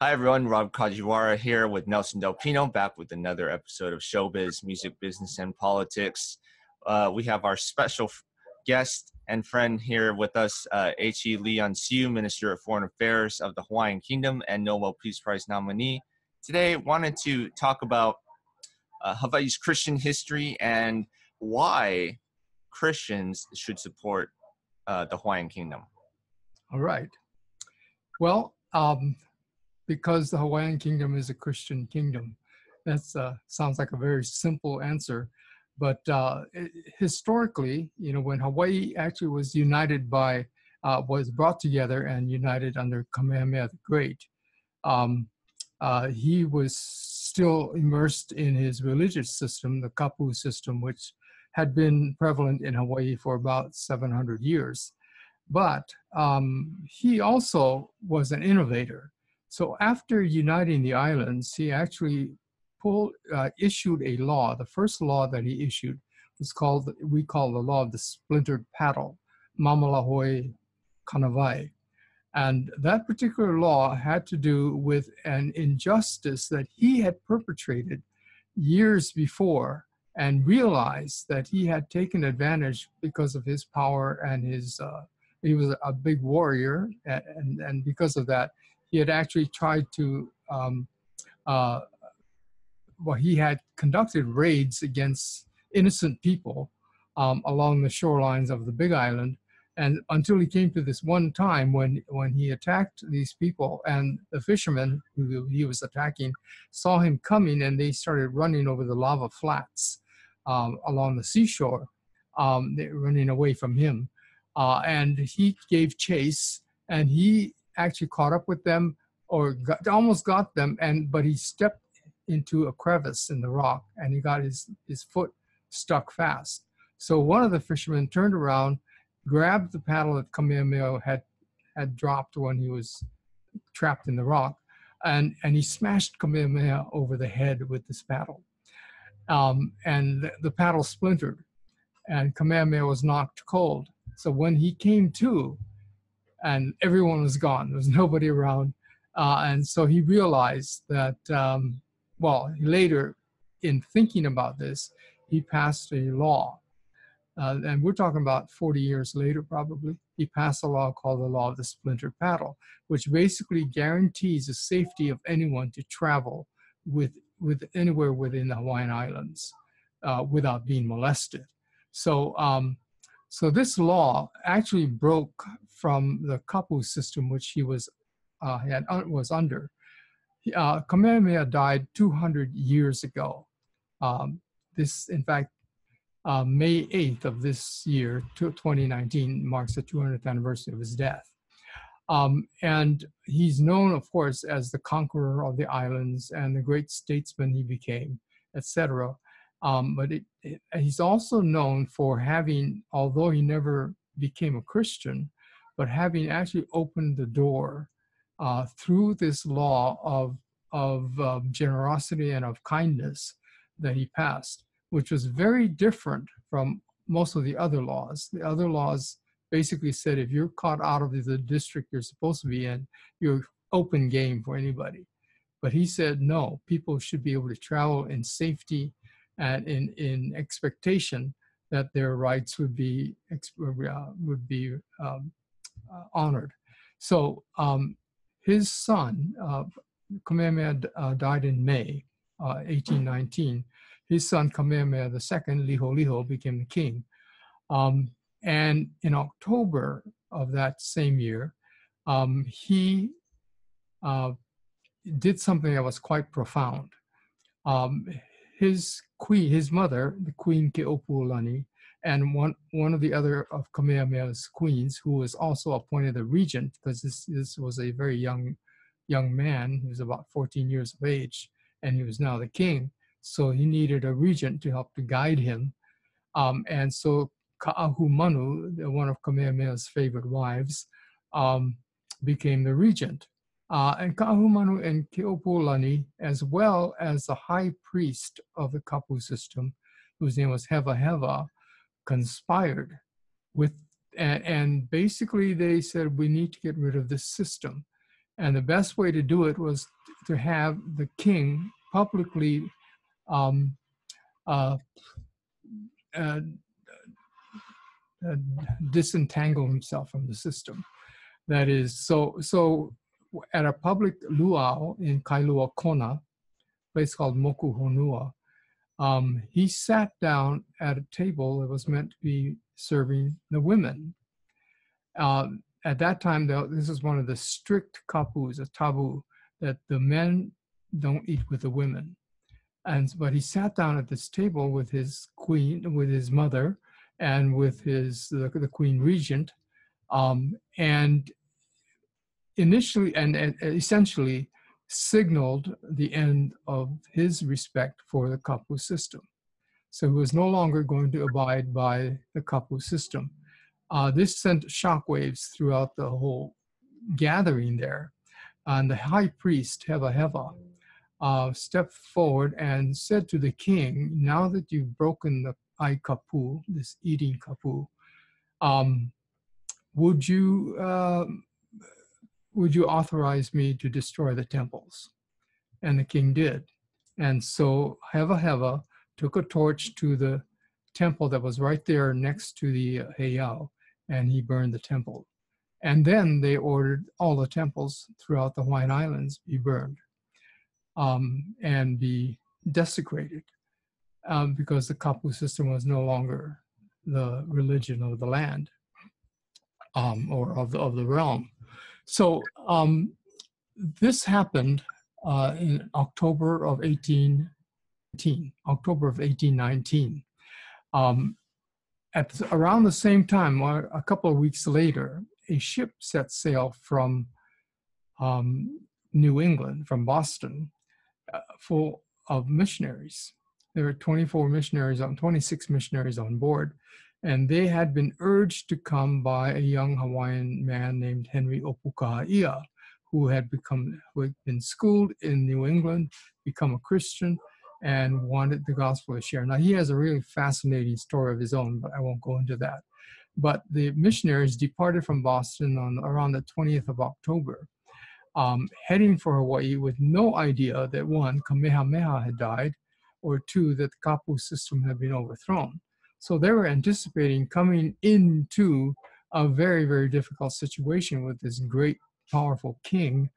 Hi everyone, Rob Kajiwara here with Nelson Del Pino, back with another episode of Showbiz, Music, Business, and Politics. Uh, we have our special guest and friend here with us, uh, H.E. Leon Siu, Minister of Foreign Affairs of the Hawaiian Kingdom and Nobel Peace Prize nominee. Today, wanted to talk about uh, Hawaii's Christian history and why Christians should support uh, the Hawaiian Kingdom. All right. Well, um, because the Hawaiian Kingdom is a Christian kingdom, that uh, sounds like a very simple answer. But uh, historically, you know, when Hawaii actually was united by, uh, was brought together and united under Kamehameha the Great, um, uh, he was still immersed in his religious system, the kapu system, which had been prevalent in Hawaii for about 700 years. But um, he also was an innovator. So after uniting the islands, he actually pulled, uh, issued a law. The first law that he issued was called, we call the law of the splintered paddle, Mamalahoe Kanawai. And that particular law had to do with an injustice that he had perpetrated years before and realized that he had taken advantage because of his power and his, uh, he was a big warrior. And, and because of that, he had actually tried to, um, uh, well, he had conducted raids against innocent people um, along the shorelines of the Big Island. And until he came to this one time when when he attacked these people and the fishermen who he was attacking saw him coming and they started running over the lava flats um, along the seashore um, running away from him. Uh, and he gave chase and he actually caught up with them or got, almost got them and but he stepped into a crevice in the rock and he got his his foot stuck fast so one of the fishermen turned around grabbed the paddle that Kamehameha had had dropped when he was trapped in the rock, and and he smashed Kamehameha over the head with this paddle, um, and the, the paddle splintered, and Kamehameha was knocked cold. So when he came to, and everyone was gone, there was nobody around, uh, and so he realized that. Um, well, later, in thinking about this, he passed a law uh, and we're talking about 40 years later probably, he passed a law called the Law of the Splintered Paddle, which basically guarantees the safety of anyone to travel with, with anywhere within the Hawaiian Islands uh, without being molested. So, um, so this law actually broke from the kapu system which he was, uh, had, uh, was under. Uh, Kamehameha died 200 years ago. Um, this, in fact, uh, May 8th of this year, 2019, marks the 200th anniversary of his death. Um, and he's known, of course, as the conqueror of the islands and the great statesman he became, etc. Um, but it, it, he's also known for having, although he never became a Christian, but having actually opened the door uh, through this law of, of um, generosity and of kindness that he passed which was very different from most of the other laws. The other laws basically said if you're caught out of the district you're supposed to be in, you're open game for anybody. But he said no, people should be able to travel in safety and in, in expectation that their rights would be uh, would be um, uh, honored. So um, his son, uh, Kamehameha, uh, died in May 1819 uh, his son Kamehameha II, Liholiho, became the king. Um, and in October of that same year, um, he uh, did something that was quite profound. His queen, his mother, the Queen Keopuolani, and one one of the other of Kamehameha's queens, who was also appointed a regent, because this this was a very young young man, he was about 14 years of age, and he was now the king. So he needed a regent to help to guide him. Um, and so Ka'ahumanu, one of Kamehameha's favorite wives, um, became the regent. Uh, and Ka'ahumanu and Keopuolani, as well as the high priest of the Kapu system, whose name was Hewahewa, conspired with, and, and basically they said, we need to get rid of this system. And the best way to do it was to have the king publicly um, uh, uh, uh, disentangle himself from the system. That is, so so at a public luau in Kailua Kona, place called Moku Honua, um, he sat down at a table that was meant to be serving the women. Um, at that time, though, this is one of the strict kapus, a taboo, that the men don't eat with the women. And but he sat down at this table with his queen, with his mother, and with his the, the queen regent, um, and initially and, and essentially signaled the end of his respect for the kapu system. So he was no longer going to abide by the kapu system. Uh, this sent shockwaves throughout the whole gathering there. And the high priest, Hewahewa, uh, stepped forward and said to the king, Now that you've broken the I kapu, this eating kapu, um, would you uh, would you authorize me to destroy the temples? And the king did. And so Hewahewa took a torch to the temple that was right there next to the Heiau, and he burned the temple. And then they ordered all the temples throughout the Hawaiian Islands be burned um, and be desecrated um, because the kapu system was no longer the religion of the land um, or of the, of the realm. So um, this happened uh, in October of 1819, October of 1819. Um, at around the same time, a couple of weeks later, a ship set sail from um, New England, from Boston, uh, full of missionaries. There were 24 missionaries on, 26 missionaries on board, and they had been urged to come by a young Hawaiian man named Henry Opukaha'ia, who had become who had been schooled in New England, become a Christian, and wanted the gospel to share. Now he has a really fascinating story of his own, but I won't go into that. But the missionaries departed from Boston on around the 20th of October, um, heading for Hawaii with no idea that one, Kamehameha had died, or two, that the Kapu system had been overthrown. So they were anticipating coming into a very, very difficult situation with this great, powerful king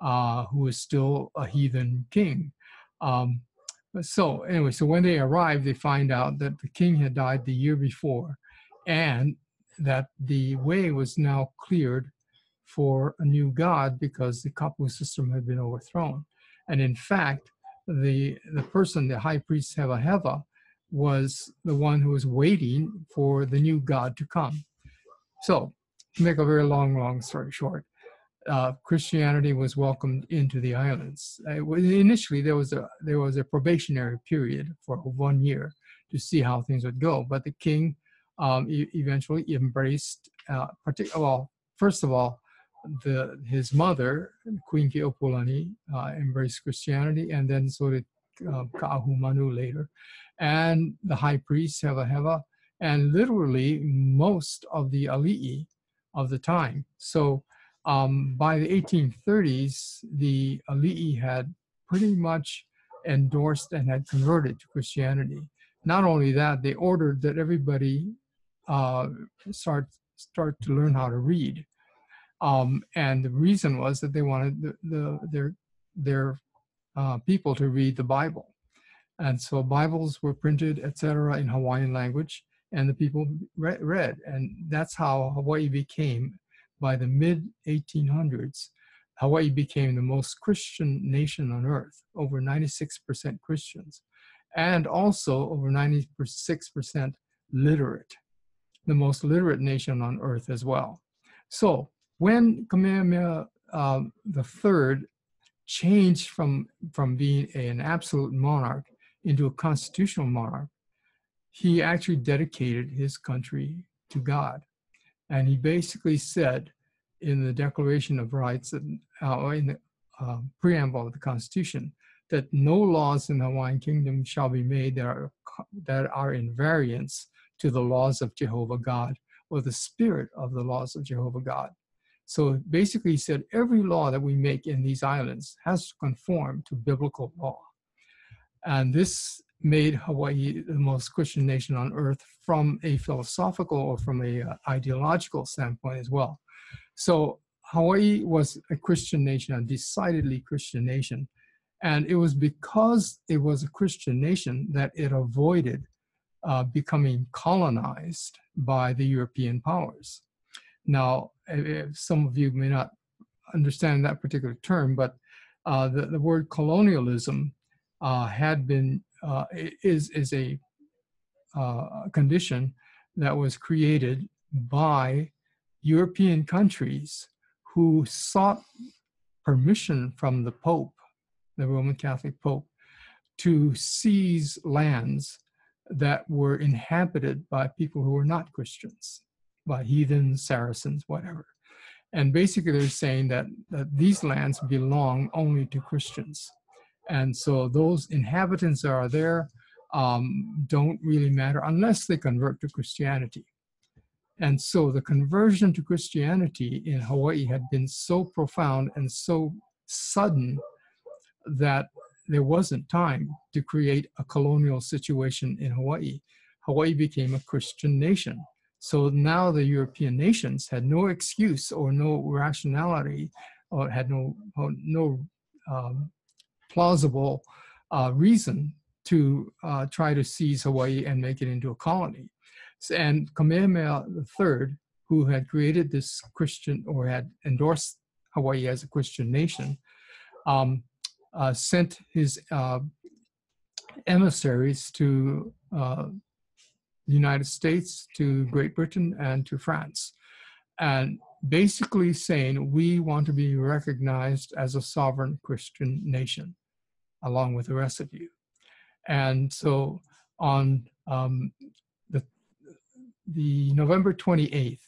uh, who is still a heathen king. Um, so, anyway, so when they arrive, they find out that the king had died the year before and that the way was now cleared for a new god because the Kapu system had been overthrown. And in fact, the, the person, the high priest Hewahewa, was the one who was waiting for the new God to come. So, to make a very long, long story short, uh, Christianity was welcomed into the islands. Uh, initially, there was a there was a probationary period for one year to see how things would go, but the king um, e- eventually embraced. Uh, partic- well, first of all, the his mother, Queen Keopuolani, uh, embraced Christianity, and then so did uh, Ka'ahumanu later and the high priest Hewahewa, and literally most of the ali'i of the time. So um, by the 1830s, the ali'i had pretty much endorsed and had converted to Christianity. Not only that, they ordered that everybody uh, start start to learn how to read. Um, and the reason was that they wanted the, the, their their uh, people to read the Bible. And so Bibles were printed, etc., in Hawaiian language, and the people read. And that's how Hawaii became, by the mid 1800s, Hawaii became the most Christian nation on earth, over 96% Christians, and also over 96% literate, the most literate nation on earth as well. So when Kamehameha um, the third changed from, from being an absolute monarch into a constitutional monarch, he actually dedicated his country to God. And he basically said in the Declaration of Rights, that, uh, in the uh, preamble of the Constitution, that no laws in the Hawaiian Kingdom shall be made that are, that are in variance to the laws of Jehovah God or the spirit of the laws of Jehovah God. So basically, he said every law that we make in these islands has to conform to biblical law. And this made Hawaii the most Christian nation on earth from a philosophical or from a uh, ideological standpoint as well. So Hawaii was a Christian nation, a decidedly Christian nation. And it was because it was a Christian nation that it avoided uh, becoming colonized by the European powers. Now, some of you may not understand that particular term, but uh, the, the word colonialism uh, had been uh, is is a uh, condition that was created by European countries who sought permission from the Pope, the Roman Catholic Pope, to seize lands that were inhabited by people who were not Christians, by heathens, Saracens, whatever. And basically, they're saying that, that these lands belong only to Christians. And so those inhabitants that are there um, don't really matter unless they convert to Christianity. And so the conversion to Christianity in Hawaii had been so profound and so sudden that there wasn't time to create a colonial situation in Hawaii. Hawaii became a Christian nation. So now the European nations had no excuse or no rationality or had no, no um, plausible uh, reason to uh, try to seize Hawaii and make it into a colony. And Kamehameha III, who had created this Christian or had endorsed Hawaii as a Christian nation, um, uh, sent his uh, emissaries to uh, the United States, to Great Britain, and to France. And basically saying, we want to be recognized as a sovereign Christian nation along with the rest of you. And so on um, the, the November 28th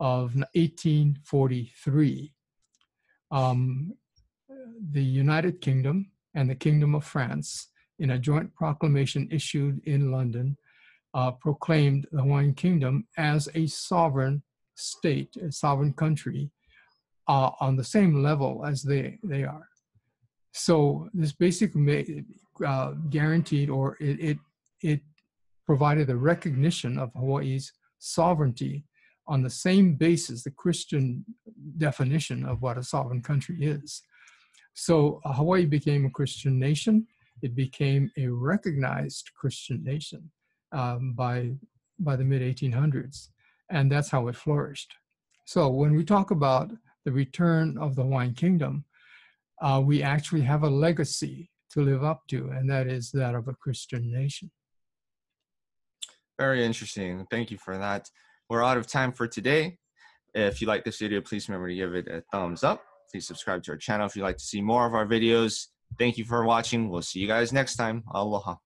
of 1843, um, the United Kingdom and the Kingdom of France, in a joint proclamation issued in London, uh, proclaimed the Hawaiian Kingdom as a sovereign state, a sovereign country, uh, on the same level as they, they are. So this basically uh, guaranteed or it, it, it provided a recognition of Hawaii's sovereignty on the same basis, the Christian definition of what a sovereign country is. So uh, Hawaii became a Christian nation. It became a recognized Christian nation um, by, by the mid 1800s. And that's how it flourished. So when we talk about the return of the Hawaiian kingdom, uh, we actually have a legacy to live up to, and that is that of a Christian nation. Very interesting. Thank you for that. We're out of time for today. If you like this video, please remember to give it a thumbs up. Please subscribe to our channel if you'd like to see more of our videos. Thank you for watching. We'll see you guys next time. Aloha.